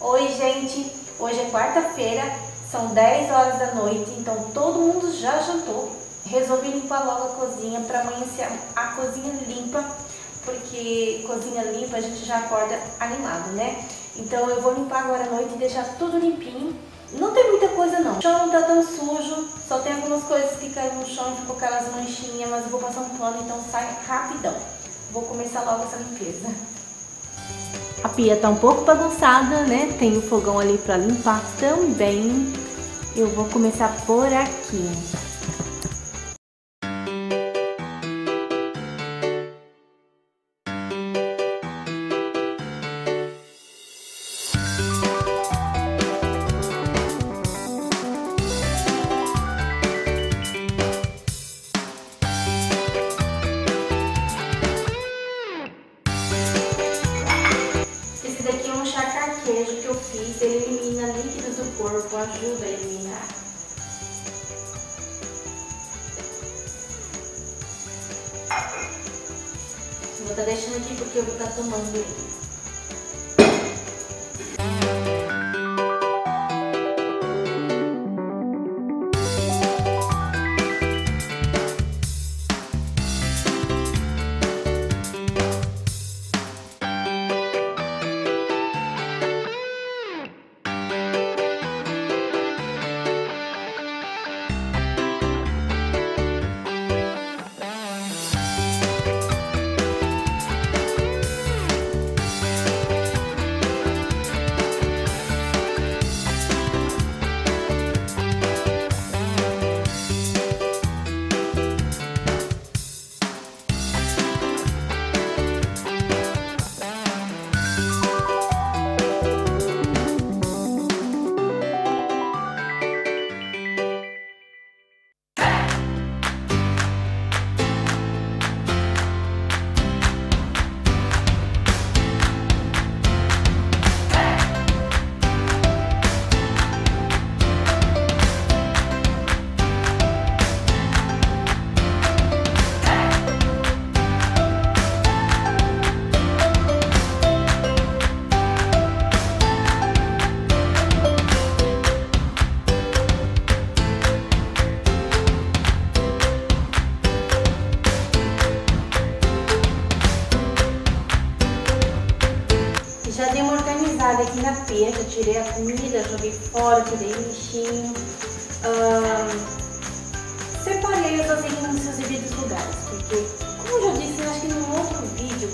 Oi, gente! Hoje é quarta-feira, são 10 horas da noite, então todo mundo já jantou. Resolvi limpar logo a cozinha para amanhecer a cozinha limpa, porque cozinha limpa a gente já acorda animado, né? Então eu vou limpar agora à noite e deixar tudo limpinho. Não tem muita coisa não. O chão não tá tão sujo, só tem algumas coisas que caíram no chão e ficou aquelas manchinhas, mas eu vou passar um pano, então sai rapidão. Vou começar logo essa limpeza. A pia tá um pouco bagunçada, né? Tem o fogão ali para limpar também. Eu vou começar por aqui. Eu fiz, ele elimina líquidos do corpo, ajuda a eliminar. Vou estar tá deixando aqui porque eu vou estar tá tomando ele. Tirei a comida, joguei fora, tirei o lixinho. separei as vasilhas nos seus devidos lugares, porque, como eu já disse, eu acho que no outro vídeo,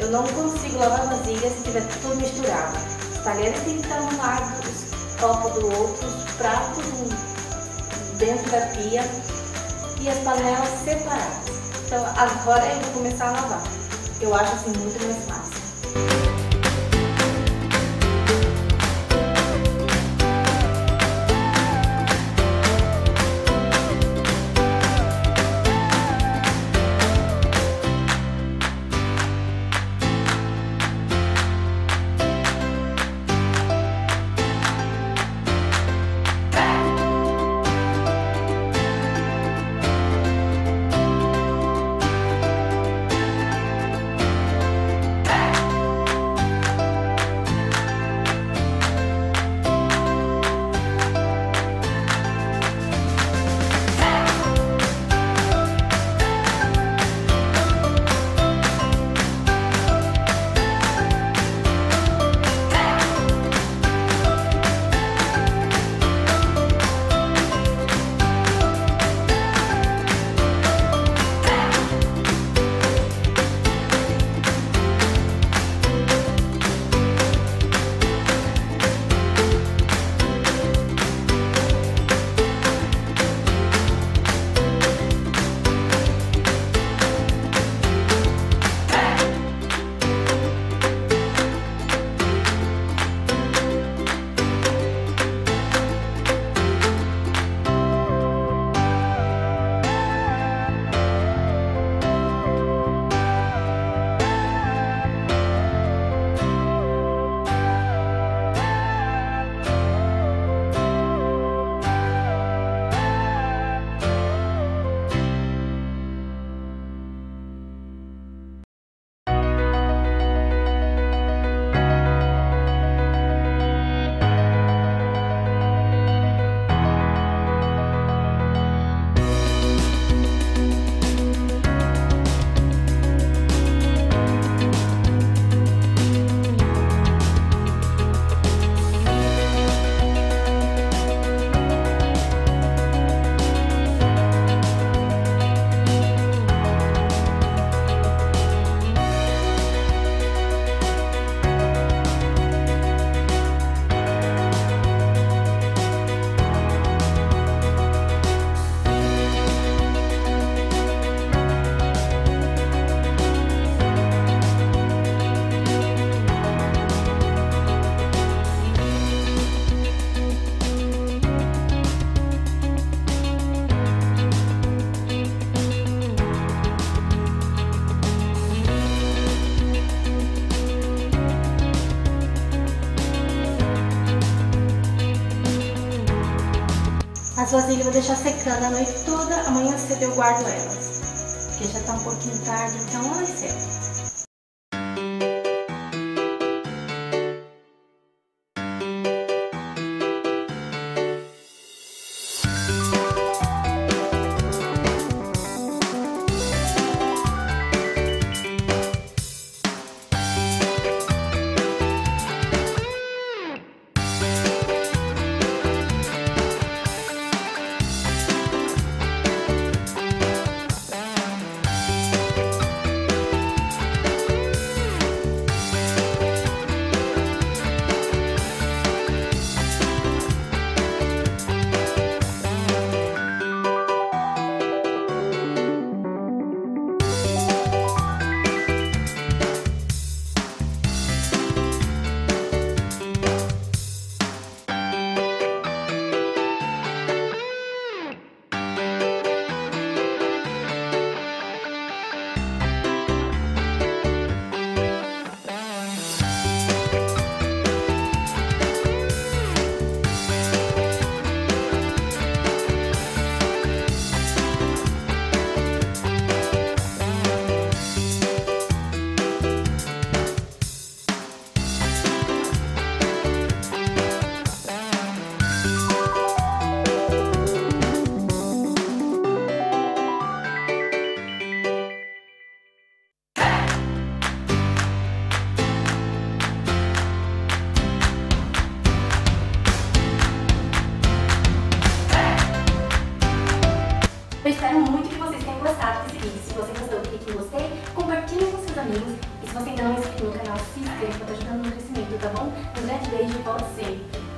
eu não consigo lavar vasilhas se tiver tudo misturado. Os talheres têm que estar um lado, os copos do outro, os pratos dentro da pia e as panelas separadas. Então agora eu vou começar a lavar. Eu acho assim muito mais fácil. As vasilhas eu vou deixar secando a noite toda, amanhã cedo eu guardo elas. Porque já tá um pouquinho tarde, então elas secam. Você ainda não é inscrito no canal, se inscreva estar ajudando no crescimento, tá bom? Um grande beijo e volte sempre.